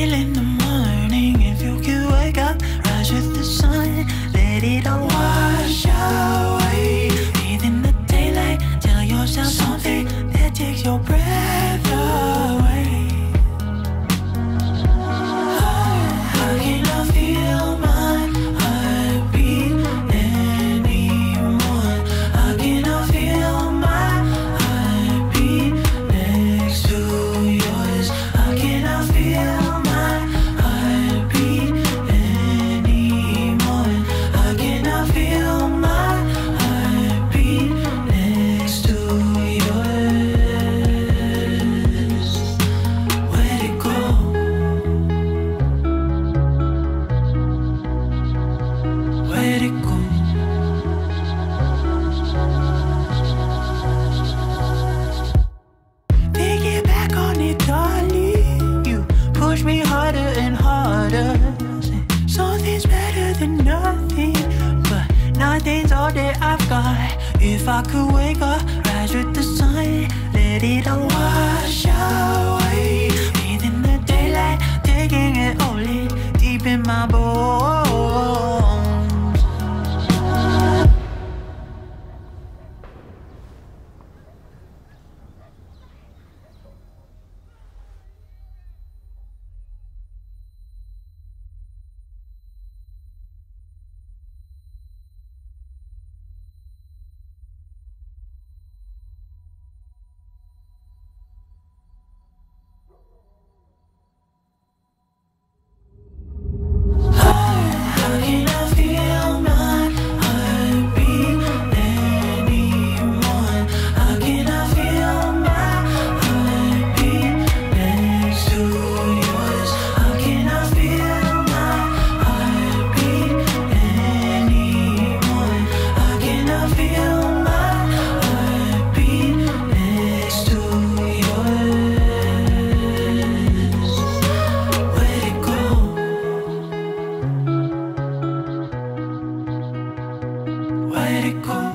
feeling nothing But nothing's all that I've got. If I could wake up, rise with the sun Let it all wash away. let it go.